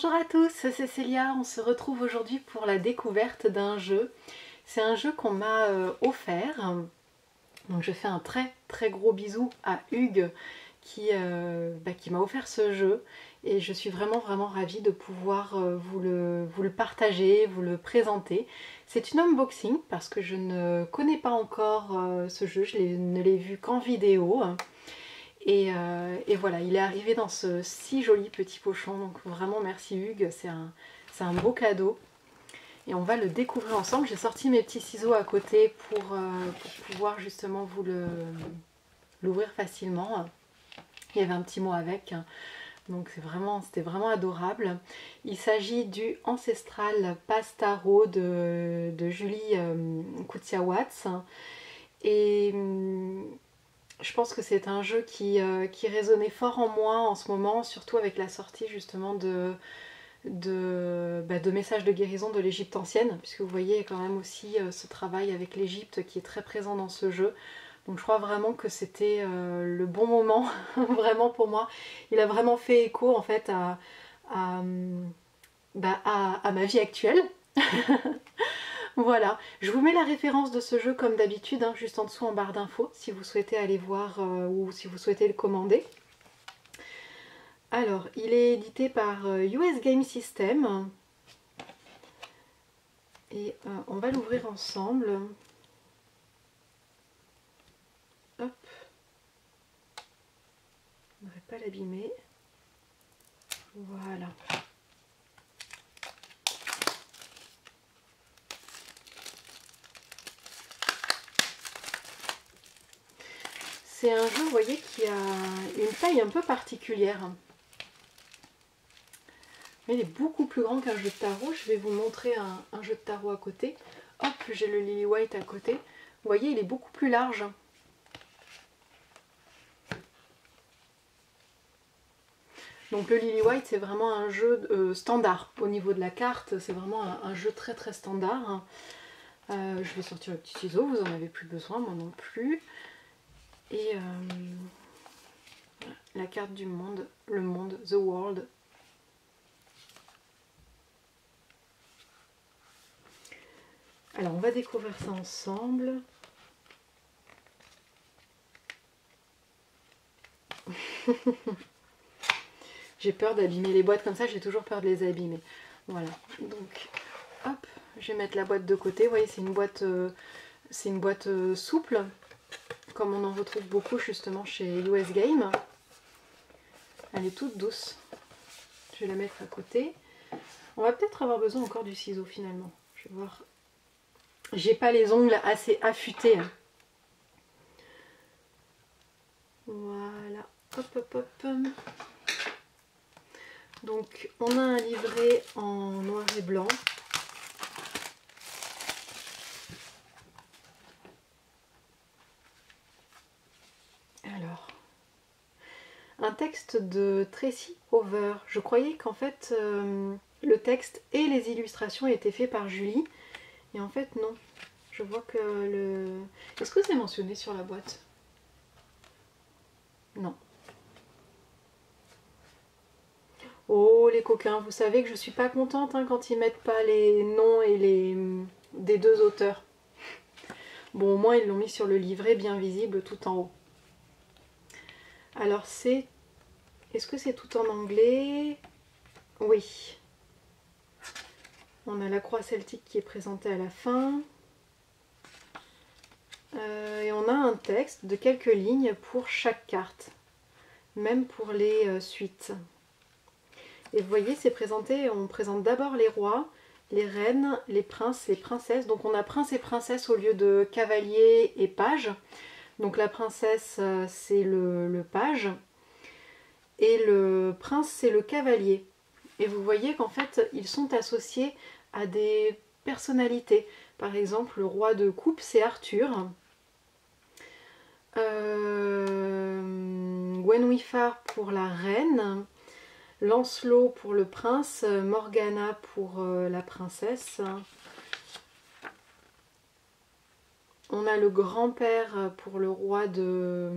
Bonjour à tous, c'est Cécilia. On se retrouve aujourd'hui pour la découverte d'un jeu. C'est un jeu qu'on m'a euh, offert. Donc je fais un très très gros bisou à Hugues qui, euh, bah, qui m'a offert ce jeu et je suis vraiment vraiment ravie de pouvoir euh, vous, le, vous, le, partager, vous le présenter. C'est une unboxing parce que je ne connais pas encore ce jeu, je ne l'ai vu qu'en vidéo. Euh, et, voilà, il est arrivé dans ce si joli petit pochon. Donc vraiment merci Hugues, c'est un, beau cadeau. Et on va le découvrir ensemble. J'ai sorti mes petits ciseaux à côté pour, euh, pouvoir justement vous l'ouvrir facilement. Il y avait un petit mot avec. Donc c'était vraiment, vraiment adorable. Il s'agit du Ancestral Pastaro de, Julie euh. Et hum, je pense que c'est un jeu qui, euh, qui, résonnait fort en moi en ce moment, surtout avec la sortie justement de, de, bah, messages de guérison de l'Égypte ancienne, puisque vous voyez quand même aussi euh, ce travail avec l'Égypte qui est très présent dans ce jeu. Donc je crois vraiment que c'était euh, le bon moment, vraiment pour moi. Il a vraiment fait écho en fait à, à, bah, à ma vie actuelle. Voilà, je vous mets la référence de ce jeu comme d'habitude, hein, juste en dessous en barre d'infos, si vous souhaitez aller voir euh, ou si vous souhaitez le commander. Alors, il est édité par US euh, Game System. Et euh, on va l'ouvrir ensemble. Hop. On ne pas l'abîmer. Voilà. C'est un jeu, vous voyez, qui a une taille un peu particulière. Il est beaucoup plus grand qu'un jeu de tarot. Je vais vous montrer un, jeu de tarot à côté. Hop, j'ai le Lily White à côté. Vous voyez, il est beaucoup plus large. Donc le Lily White, c'est vraiment un jeu euh, standard au niveau de la carte. C'est vraiment un, jeu très très standard. Euh, je vais sortir le petit ciseau, vous en avez plus besoin, moi non plus. Et euh, la carte du monde, le monde, the world. Alors on va découvrir ça ensemble. j'ai peur d'abîmer les boîtes comme ça, j'ai toujours peur de les abîmer. Voilà, donc hop, je vais mettre la boîte de côté. Vous voyez, c'est une boîte, euh, c'est une boîte euh, souple comme on en retrouve beaucoup justement chez US Game. Elle est toute douce. Je vais la mettre à côté. On va peut-être avoir besoin encore du ciseau finalement. Je vais voir. J'ai pas les ongles assez affûtés. Voilà. Hop, hop, hop. Donc on a un livret en noir et blanc. Un texte de Tracy Over. Je croyais qu'en fait euh, le texte et les illustrations étaient faits par Julie. Et en fait non. Je vois que le... Est-ce que c'est mentionné sur la boîte? Non. Oh les coquins, vous savez que je suis pas contente hein, quand ils mettent pas les noms et les des deux auteurs. Bon au moins ils l'ont mis sur le livret bien visible tout en haut. Alors c'est... Est-ce que c'est tout en anglais? Oui. On a la croix celtique qui est présentée à la fin. Euh, et on a un texte de quelques lignes pour chaque carte. Même pour les euh, suites. Et vous voyez, c'est présenté, on présente d'abord les rois, les reines, les princes, les princesses. Donc on a prince et princesse au lieu de cavalier et page. Donc la princesse, euh, c'est le, page. Et le prince, c'est le cavalier. Et vous voyez qu'en fait, ils sont associés à des personnalités. Par exemple, le roi de coupe, c'est Arthur. Euh, Gwenwifar pour la reine. Lancelot pour le prince. Morgana pour euh, la princesse. On a le grand-père pour le roi de,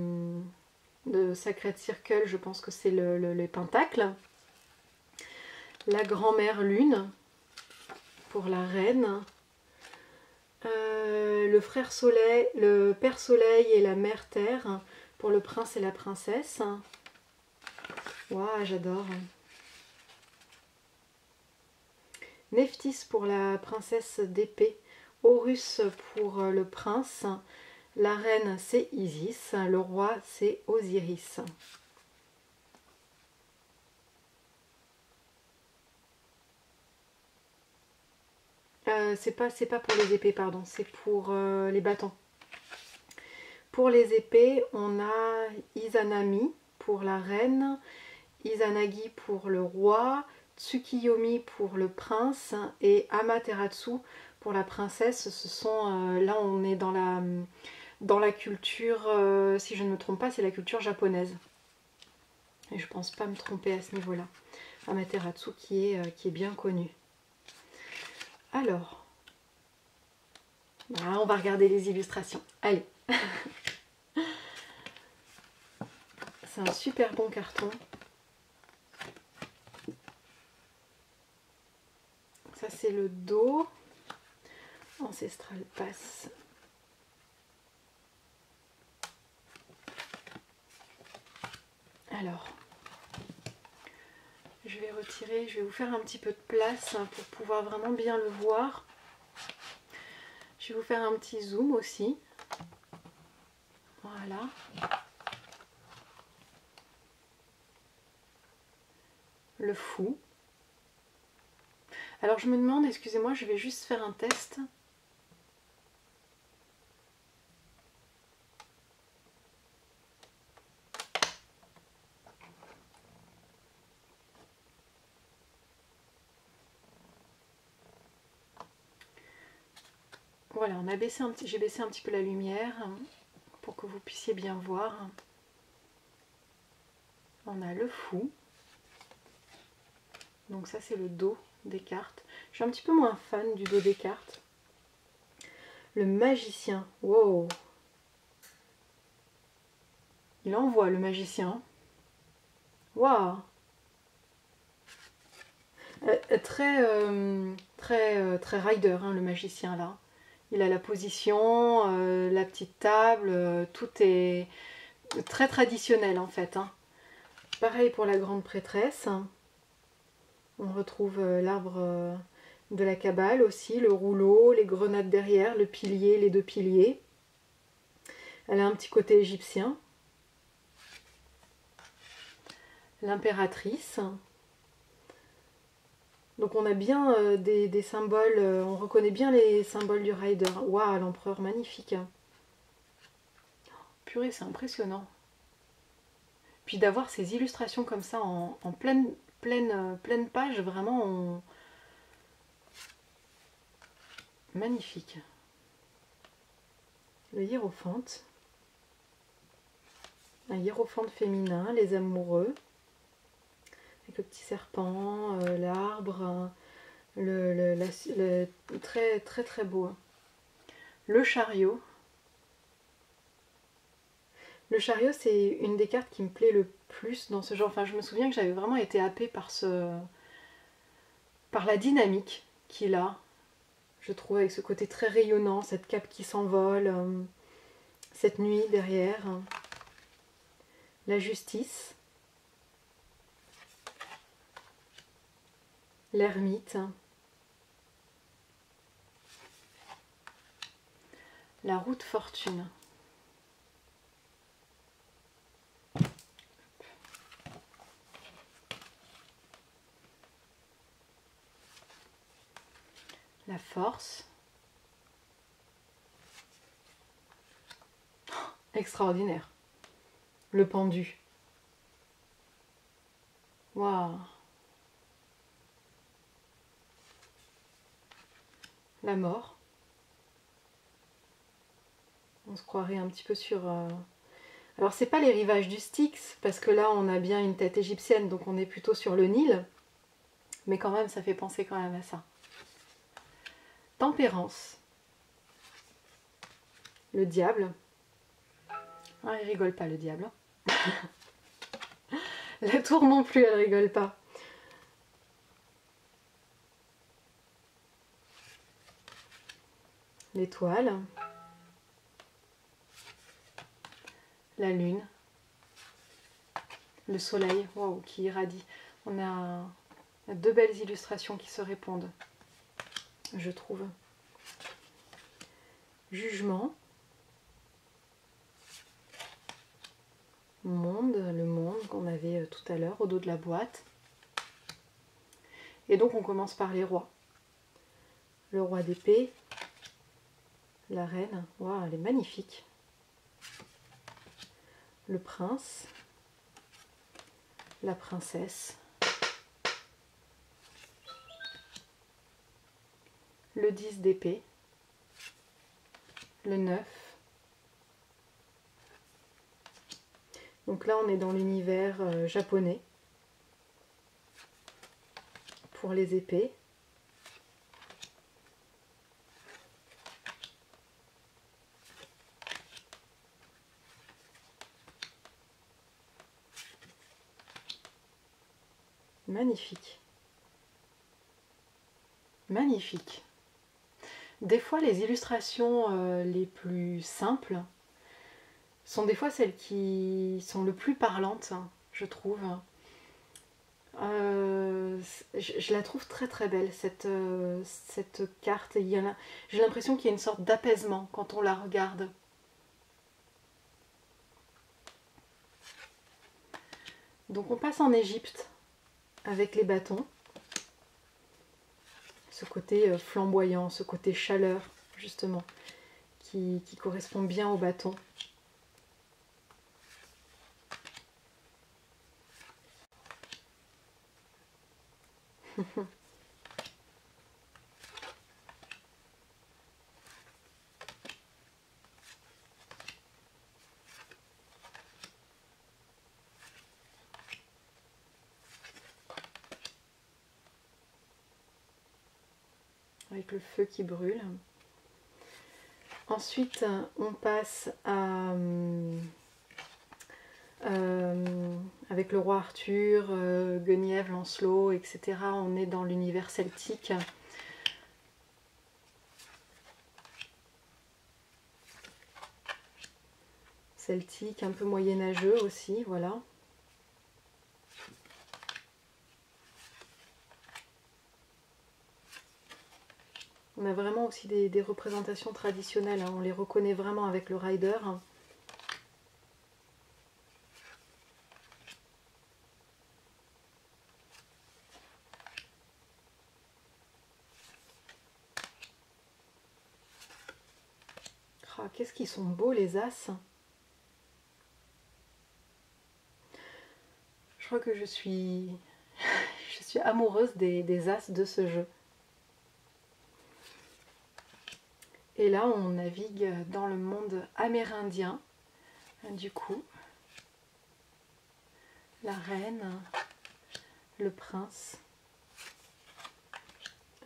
de Sacred Circle, je pense que c'est le, les pentacles. la grand-mère lune pour la reine, euh, le frère soleil, le père soleil et la mère terre pour le prince et la princesse. Waouh, j'adore. Nephthys pour la princesse d'épée, Horus pour le prince, la reine c'est Isis, le roi c'est Osiris. Euh, c'est pas, pour les épées, pardon, c'est pour euh, les bâtons. Pour les épées, on a Izanami pour la reine, Izanagi pour le roi, Tsukiyomi pour le prince et Amaterasu pour la princesse. Euh, là on est dans la dans la culture, euh, si je ne me trompe pas, c'est la culture japonaise. Et je pense pas me tromper à ce niveau-là. Amaterasu qui est, euh, qui est bien connu. Alors, on va regarder les illustrations. Allez C'est un super bon carton. Ça c'est le dos. Ancestral passe. Alors, je vais retirer, je vais vous faire un petit peu de place pour pouvoir vraiment bien le voir. Je vais vous faire un petit zoom aussi. Voilà. Le fou. Alors je me demande, excusez-moi, je vais juste faire un test. J'ai baissé un petit peu la lumière pour que vous puissiez bien voir. On a le fou. Donc ça c'est le dos des cartes. Je suis un petit peu moins fan du dos des cartes. Le magicien. Wow Il envoie le magicien. Waouh euh, euh, Très, euh, très, très rider, hein, le magicien là. Il a la position, la petite table, tout est très traditionnel en fait. Hein. Pareil pour la grande prêtresse. On retrouve euh, l'arbre euh, de la cabale aussi, le rouleau, les grenades derrière, le pilier, les deux piliers. Elle a un petit côté égyptien. L'impératrice. Donc on a bien euh, des, symboles, on reconnaît bien les symboles du rider. Waouh, l'empereur magnifique. Purée, c'est impressionnant. Puis d'avoir ces illustrations comme ça en, en pleine pleine, euh, pleine page, vraiment magnifique. Le hiérophante. Un hiérophante féminin, les amoureux. Le petit serpent, euh, l'arbre, le, très très très beau. Le chariot. Le chariot, c'est une des cartes qui me plaît le plus dans ce genre. Enfin, je me souviens que j'avais vraiment été happée par ce. par la dynamique qu'il a. Je trouve avec ce côté très rayonnant, cette cape qui s'envole, euh, cette nuit derrière. La justice. L'ermite. La route fortune. la force. extraordinaire. Le pendu. Waouh. La mort. On se croirait un petit peu sur... Euh, alors c'est pas les rivages du Styx, parce que là on a bien une tête égyptienne, donc on est plutôt sur le Nil. Mais quand même, ça fait penser quand même à ça. Tempérance. Le diable. Ah, il rigole pas le diable. La tour non plus, elle rigole pas. L'étoile, la lune, le soleil, wow, qui irradie. On a deux belles illustrations qui se répondent, je trouve. Jugement, monde, le monde qu'on avait euh, tout à l'heure au dos de la boîte. Et donc on commence par les rois. Le roi d'épée, la reine, waouh, elle est magnifique. Le prince, la princesse, le 10 d'épée, le 9, Donc là, on est dans l'univers euh, japonais. Pour les épées. Magnifique. Magnifique. Des fois, les illustrations euh, les plus simples sont des fois celles qui sont le plus parlantes, je trouve. Euh, je, la trouve très très belle cette, euh, cette carte. J'ai l'impression qu'il y a une sorte d'apaisement quand on la regarde. Donc on passe en Égypte avec les bâtons. Ce côté euh, flamboyant, ce côté chaleur justement qui, qui correspond bien au bâton. Le feu qui brûle. Ensuite, on passe à euh, avec le roi Arthur, euh, Guenièvre, Lancelot, etc. On est dans l'univers celtique. Celtique, un peu moyenâgeux aussi, voilà. On a vraiment aussi des, représentations traditionnelles, hein. on les reconnaît vraiment avec le rider. qu'est-ce qu'ils sont beaux les as. Je crois que je suis, je suis amoureuse des as de ce jeu. Et là, on navigue dans le monde amérindien. Du coup, la reine, le prince,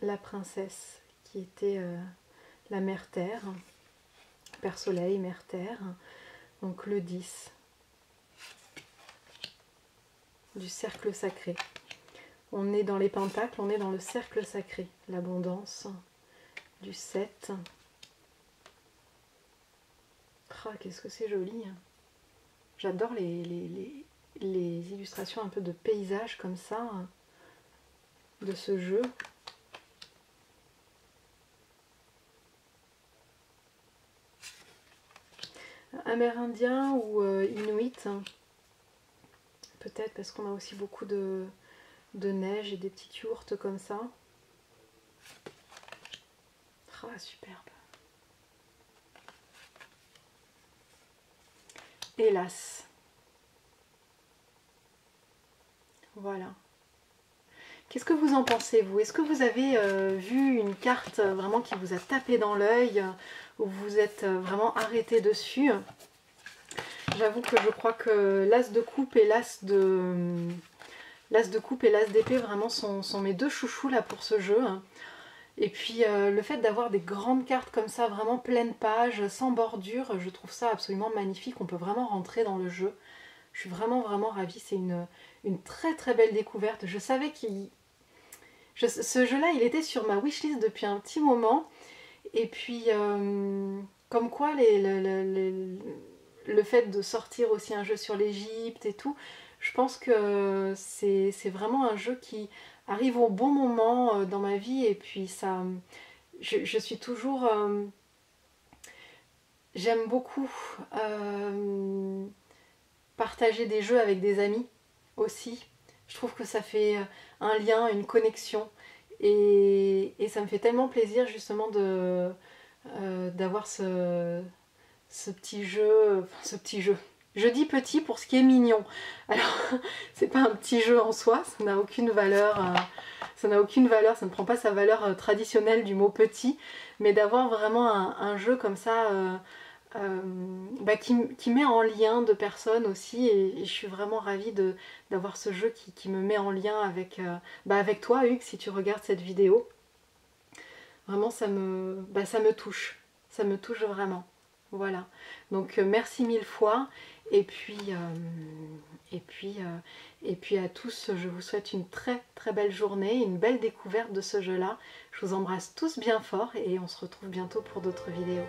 la princesse qui était euh, la mère terre. Père Soleil, Mère Terre. Donc le 10 du cercle sacré. On est dans les pentacles, on est dans le cercle sacré. L'abondance du 7. Ah, qu'est-ce que c'est joli. Hein. J'adore les, illustrations un peu de paysage comme ça hein, de ce jeu. amérindien ou euh, inuit. Peut-être parce qu'on a aussi beaucoup de, de, neige et des petites yourtes comme ça. Ah, superbe. Hélas. Voilà. Qu'est-ce que vous en pensez, vous? Est-ce que vous avez euh, vu une carte vraiment qui vous a tapé dans l'œil, ou vous êtes euh, vraiment arrêté dessus? J'avoue que je crois que l'as de coupe et l'as de... L'as de coupe et l'as d'épée vraiment sont, mes deux chouchous là pour ce jeu. Et puis euh, le fait d'avoir des grandes cartes comme ça, vraiment pleine page, sans bordure, je trouve ça absolument magnifique. On peut vraiment rentrer dans le jeu. Je suis vraiment vraiment ravie. C'est une, très très belle découverte. Je savais qu'il... ce jeu-là, il était sur ma wishlist depuis un petit moment. Et puis, euh, comme quoi, le fait de sortir aussi un jeu sur l'Égypte et tout, je pense que c'est vraiment un jeu qui arrive au bon moment dans ma vie et puis ça, je, suis toujours, j'aime beaucoup partager des jeux avec des amis aussi. Je trouve que ça fait un lien, une connexion. Et, ça me fait tellement plaisir justement de euh, d'avoir ce, ce petit jeu, enfin ce petit jeu. Je dis petit pour ce qui est mignon. Alors, c'est pas un petit jeu en soi, ça n'a aucune valeur. Euh, ça n'a aucune valeur, ça ne prend pas sa valeur euh, traditionnelle du mot petit, mais d'avoir vraiment un, jeu comme ça euh, bah, qui, met en lien de personnes aussi et, je suis vraiment ravie d'avoir ce jeu qui, me met en lien avec, bah, avec toi Hugues si tu regardes cette vidéo. Vraiment ça me, bah, ça me touche, ça me touche vraiment. Voilà, donc euh, merci mille fois et puis, et, puis, et puis à tous je vous souhaite une très très belle journée, une belle découverte de ce jeu là. Je vous embrasse tous bien fort et on se retrouve bientôt pour d'autres vidéos.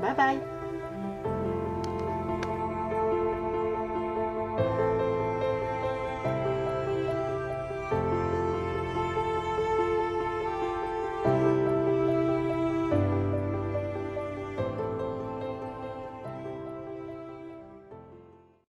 Bye bye